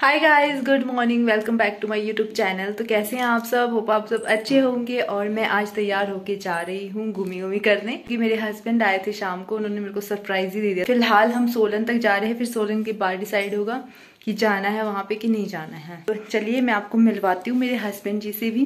Hi guys good morning welcome back to my YouTube channel तो कैसे हैं आप सब? होप आप सब अच्छे होंगे और मैं आज तैयार होके जा रही हूँ घूमी घूमी करने। कि मेरे हस्बैंड आए थे शाम को उन्होंने मेरे को सरप्राइज़ ही दे दिया। फ़िलहाल हम सोलन तक जा रहे हैं फिर सोलन के बाद डिसाइड होगा कि जाना है वहाँ पे कि नहीं जाना है। तो चलिए मैं आपको मिलवाती हूँ मेरे हस्बैंड जी से भी।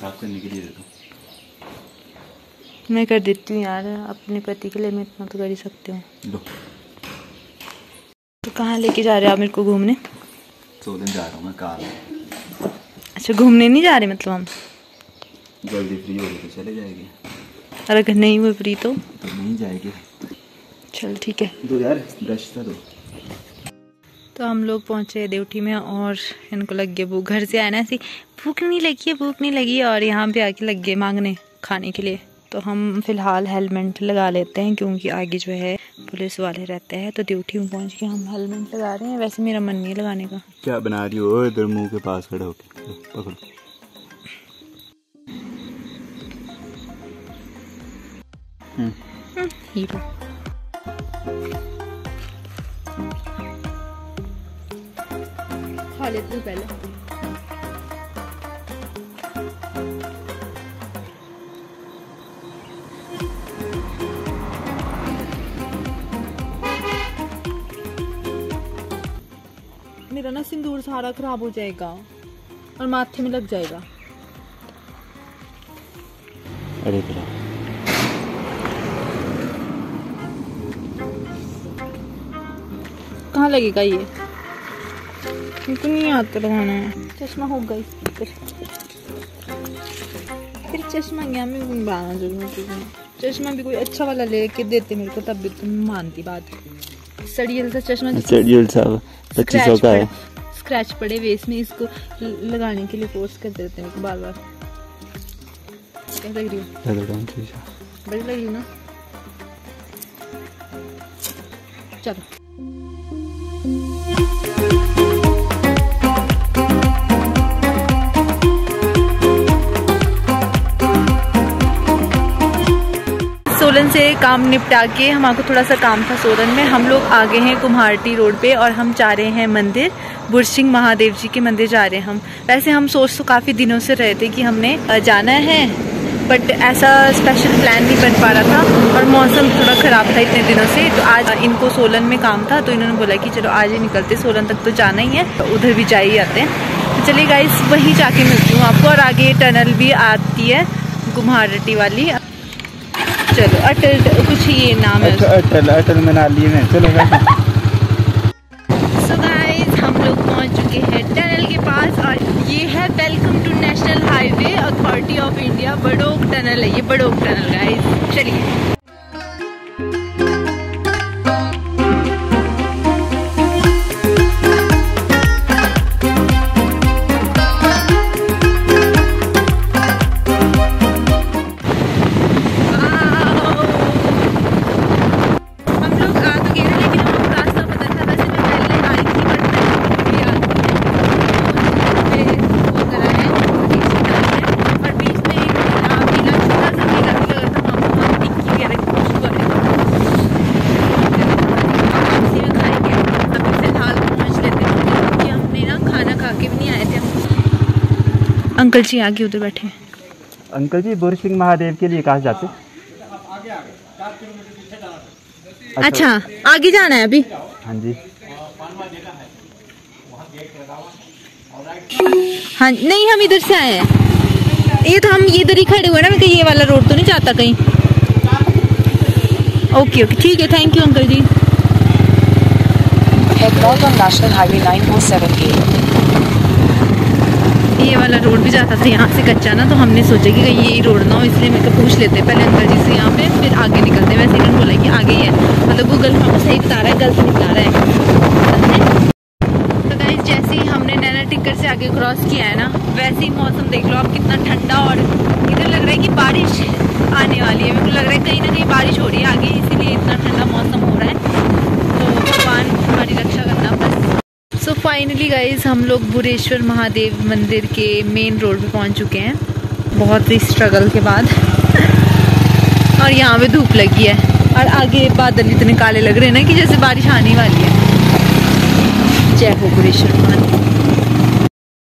साफ़ करने के लिए मैं कर देती हूँ यार अपने पति के लिए मैं इतना तो कर ही सकती हूँ। तो कहाँ लेके जा रहे हैं आप मेरे को घूमने? सोलन जा रहा हूँ मैं कार अच्छा घूमने नहीं जा रहे मतलब हम जल्दी फ्री हो तो चले जाएँगे अगर नहीं हुए फ्री तो तो नहीं जाएँगे चल ठीक है दो यार ब्रश था दो तो हम लोग पहुँचे देवठी में और इनको लग गया भूख घर से आए ना ऐसी भूख नहीं लगी है भूख नहीं लगी और यहाँ पे आके लग गए मांगने खाने के लिए। तो हम फ़िलहाल हेलमेट लगा लेते हैं क्योंकि आगे जो है पुलिस वाले रहते हैं तो ड्यूटी में पहुँच के हम हेलमेट लगा रहे हैं। वैसे मेरा मन नहीं लगाने का। क्या बना रही हो? इधर मुँह के पास खड़े होके। पकड़ो। हम्म, हीरो। खा लेती पहले। मेरा ना सिंदूर सारा खराब हो जाएगा और माथे में लग जाएगा। अरे कहाँ लगेगा ये? मुझको नहीं आता लगाना है। चश्मा होगा इस पर फिर चश्मा गया मैं बनाना ज़रूर चश्मा भी कोई अच्छा वाला लेके देते मेरे को तब भी तुम मानती बात सड़ियल सा चश्मा सड़ियल सा पच्चीस सौ का है। स्क्रैच पड़े हुए इसमें इसको लगाने के लिए फोर्स कर देते हैं बार बार। कैसे लग रही है? बड़ी लग रही ना? चलो। से काम निपटा के हमारे को थोड़ा सा काम था सोलन में। हम लोग आ गए हैं कुम्हारटी रोड पे और हम जा रहे हैं मंदिर। बुरसिंह महादेव जी के मंदिर जा रहे हैं हम। वैसे हम सोच तो काफ़ी दिनों से रहे थे कि हमने जाना है बट ऐसा स्पेशल प्लान नहीं बन पा रहा था और मौसम थोड़ा ख़राब था इतने दिनों से। तो आज इनको सोलन में काम था तो इन्होंने बोला कि चलो आज ही निकलते, सोलन तक तो जाना ही है तो उधर भी जा ही आते हैं। तो चलिए गाइस वहीं जाके मिलती हूँ आपको और आगे टनल भी आती है कुम्हारटी वाली। चलो अटल कुछ ये नाम है अटल अटल मनाली में चलो सो गाइस हम लोग पहुँच चुके हैं टनल के पास और ये है welcome to national highway authority of India Badok tunnel है ये बड़ोक टनल गाइस चलिए। अंकल जी आगे उधर बैठे हैं। अंकल जी बुर सिंह महादेव के लिए कहाँ जाते अच्छा। आगे जाना है अभी? हाँ जी। हाँ नहीं हम इधर से आए हैं। ये तो हम इधर ही खड़े हुए ना मैं कहीं ये वाला रोड तो नहीं जाता कहीं। ओके ओके ठीक है thank you uncle ji. Head north on National Highway 947A. ये वाला रोड भी जाता था यहाँ से कच्चा ना तो हमने सोचा कि कहीं यही रोड ना हो, इसलिए मैं कहा पूछ लेते हैं पहले अंकल जी से यहाँ पे, फिर आगे निकलते। हैं वैसे इन्होंने बोला कि आगे ही है। मतलब गूगल हमको सही बता रहा है, गलत बता रहा है। तो गाइस जैसे ही हमने नैना टिक्कर से आगे क्रॉस किया है ना, वैसे ही मौसम देख लो आप, कितना ठंडा और इधर लग रहा है कि बारिश आने वाली है। मेरे को लग रहा है कहीं ना कहीं बारिश हो रही है आगे, इसीलिए इतना ठंडा मौसम हो रहा है। तो भगवान हमारी रक्षा करना फाइनली गाइज़ हम लोग भुरेश्वर महादेव मंदिर के मेन रोड पे पहुँच चुके हैं। बहुत ही स्ट्रगल के बाद। और यहाँ पे धूप लगी है। और आगे बादल इतने काले लग रहे हैं ना कि जैसे बारिश आने वाली है। जय हो गुरेश्वर भगवान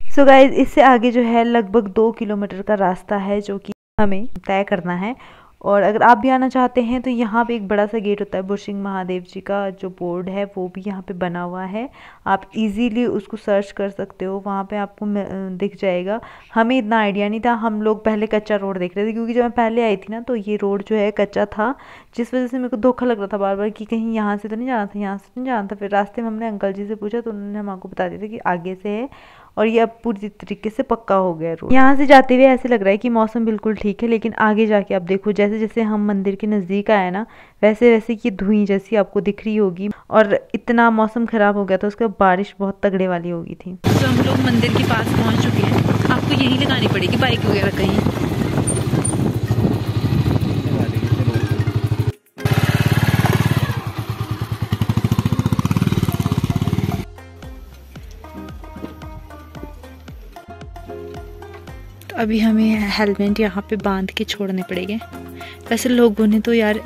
सो गाइज़ इससे आगे जो है लगभग दो किलोमीटर का रास्ता है जो कि हमें तय करना है। और अगर आप भी आना चाहते हैं तो यहाँ पे एक बड़ा सा गेट होता है बुरसिंह महादेव जी का जो बोर्ड है, वो भी यहाँ पे बना हुआ है। आप इजीली उसको सर्च कर सकते हो, वहाँ पे आपको दिख जाएगा। हमें इतना आइडिया नहीं था, हम लोग पहले कच्चा रोड देख रहे थे, क्योंकि जब मैं पहले आई थी ना तो ये रोड जो है कच्चा था, जिस वजह से मेरे को धोखा लग रहा था बार बार कि कहीं यहाँ से तो नहीं जाना था, यहाँ से तो नहीं जाना था। फिर रास्ते में हमने अंकल जी से पूछा तो उन्होंने हम आपको बता दिया था कि आगे से है। और ये अब पूरी तरीके से पक्का हो गया रोड। यहाँ से जाते हुए ऐसे लग रहा है कि मौसम बिल्कुल ठीक है लेकिन आगे जाके आप देखो जैसे जैसे हम मंदिर के नज़दीक आए ना वैसे वैसे ये धुई जैसी आपको दिख रही होगी और इतना मौसम ख़राब हो गया था उसके बाद बारिश बहुत तगड़े वाली होगी थी। तो हम लोग मंदिर के पास पहुँच चुके हैं। आपको यही लगानी पड़ेगी बाइक वगैरह कहीं? अभी हमें हेलमेट यहाँ पे बाँध के छोड़ने पड़ेंगे। वैसे लोगों ने तो यार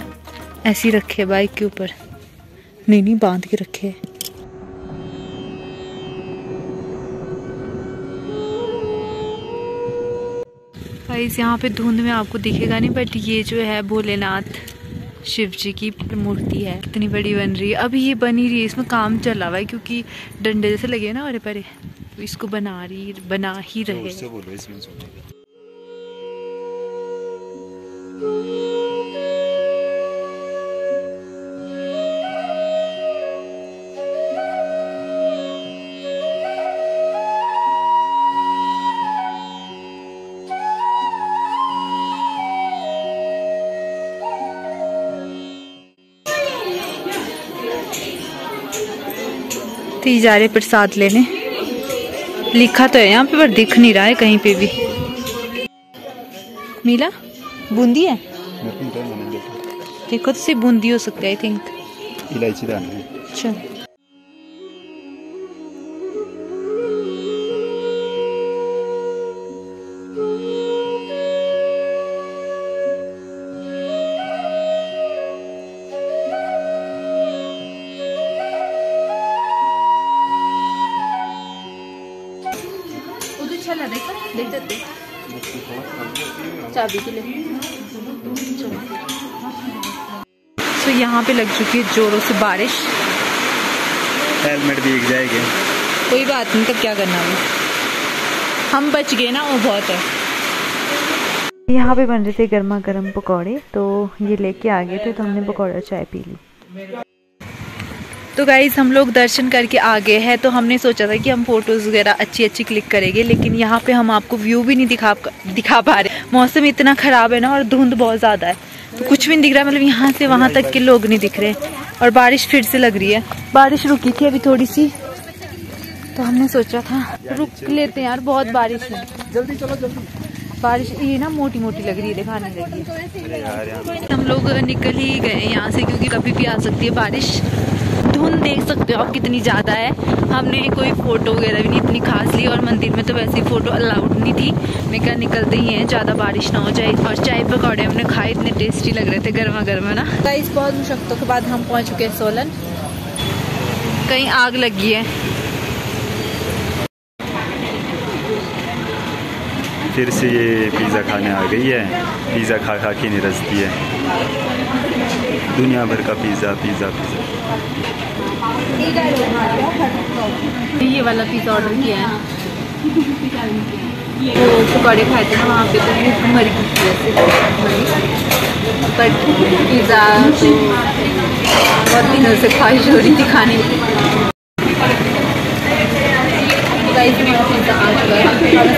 ऐसे ही रखे बाइक के ऊपर। नहीं नहीं, बाँध के रखे है। यहाँ पे धुंध में आपको दिखेगा नहीं बट ये जो है भोलेनाथ शिव जी की मूर्ति है। इतनी बड़ी बन रही है। अभी ये बनी रही है, इसमें काम चला हुआ है क्योंकि डंडे जैसे लगे ना अरे परे इसको बना रही बना ही रहे। तो ये जा रहे प्रसाद लेने। लिखा तो है यहाँ पे पर दिख नहीं रहा है कहीं पे भी। मिला बूंदी है? देखो। तो सिर्फ़ बूंदी हो सकती है आई थिंक इलायची दाना है। चल चाबी के लिए। तो यहाँ पे लग चुकी है जोरों से बारिश। हेलमेट भीग जाएँगे। कोई बात नहीं तब क्या करना है? हम बच गए ना वो बहुत है। यहाँ पे बन रहे थे गर्मा गर्म पकौड़े तो ये लेके आ गए थे तो हमने पकौड़े और चाय पी ली। तो गाइज़ हम लोग दर्शन करके आ गए हैं तो हमने सोचा था कि हम फ़ोटोज़ वगैरह अच्छी अच्छी क्लिक करेंगे लेकिन यहाँ पे हम आपको व्यू भी नहीं दिखा दिखा पा रहे। मौसम इतना ख़राब है ना और धुंध बहुत ज़्यादा है। तो कुछ भी नहीं दिख रहा मतलब यहाँ से वहाँ तक के लोग नहीं दिख रहे और बारिश फिर से लग रही है। बारिश रुकी थी अभी थोड़ी सी तो हमने सोचा था रुक लेते हैं यार बहुत बारिश है। जल्दी चलो जल्दी। बारिश ये ना मोटी मोटी लग रही है दिखाने लगी है। हम लोग निकल ही गए यहाँ से क्योंकि कभी भी आ सकती है बारिश। धुंध देख सकते हो आप कितनी ज़्यादा है। हमने कोई फ़ोटो वगैरह भी नहीं इतनी खास ली और मंदिर में तो वैसे ही फ़ोटो अलाउड नहीं थी। मैं क्या निकलते ही हैं ज़्यादा बारिश ना हो जाए। और चाय पकौड़े हमने खाए इतने टेस्टी लग रहे थे गर्मा गर्मा ना। इस बहुत मुशक्क़तों के बाद हम पहुँच चुके हैं सोलन। कहीं आग लगी है। फिर से ये पिज़्ज़ा खाने आ गई है। पिज़्ज़ा खा खा के निरसती है। दुनिया भर का पिज़्ज़ा पिज़्ज़ा पिज़्ज़ा ये वाला पिज़्ज़ा ऑर्डर किया है। वो पकौड़े खाए थे ना वहाँ पे तो बट पिज़्ज़ा तो बहुत दिनों से ख्वाहिश हो रही थी खाने की।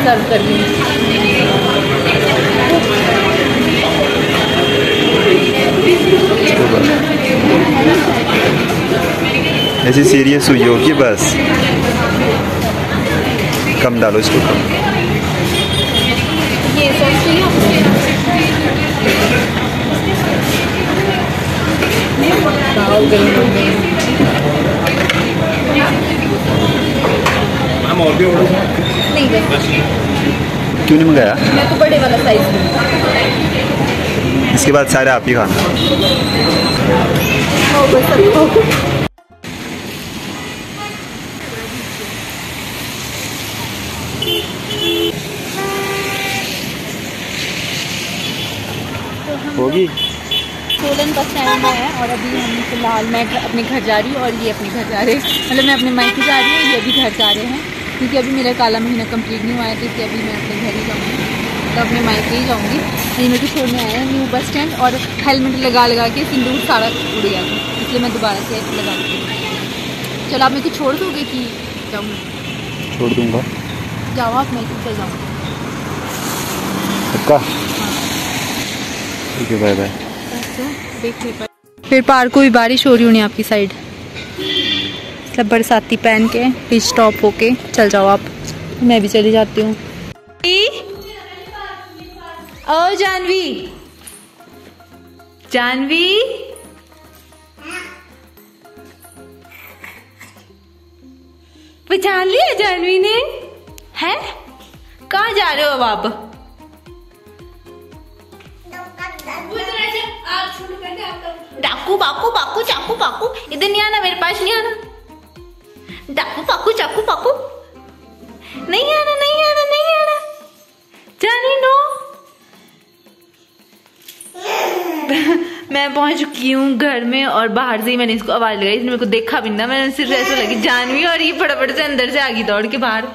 सर्व कर रही ऐसे सीरियस हुई हो कि बस। कम डालो इसको। कम नहीं। क्यों नहीं मंगाया? मैं तो बड़े वाला साइज़ इसके बाद सारे आप ही खाना। होगी। सोलन बस स्टैंड है और अभी हम फ़िलहाल मैं अपने घर जा रही हूँ और ये अपने घर जा रहे हैं। मतलब मैं अपने मायके जा रही हूँ ये भी घर जा रहे हैं। क्योंकि अभी मेरा काला महीना कंप्लीट नहीं हुआ है तो इसलिए अभी मैं अपने घर ही जाऊँगी। तो अपने मायके ही जाऊँगी। ये मेरे को छोड़ने आए हैं न्यू बस स्टैंड और हेलमेट लगा लगा के सिंदूर सारा उड़ गया था इसलिए मैं दोबारा से लगा के चलो आप मेरे को छोड़ दोगे कि जाऊँगी छोड़ दूँगा। जाओ आप मैं चल जाऊँगी पक्का? ठीक है बाय बाय फिर पार्क को भी बारिश हो रही होनी आपकी साइड। मतलब बरसाती पहन के फिर स्टॉप होके चल जाओ आप। मैं भी चली जाती हूँ। ओ जानवी। जानवी? पहचान लिया जानवी ने? है? कहा जा रहे हो अब आप? डाकू, बाकू बाकू, चाकू, बाकू। इधर नहीं आना, मेरे पास नहीं आना। डाकू, बाकू, चाकू, बाकू। मैं पहुँच चुकी हूँ घर में और बाहर से ही मैंने इसको आवाज़ लगाई, इसने मेरे को देखा भी ना मैंने सिर्फ़ ऐसा लगी जानवी और ये फटाफट से अंदर से आ गई दौड़ के बाहर।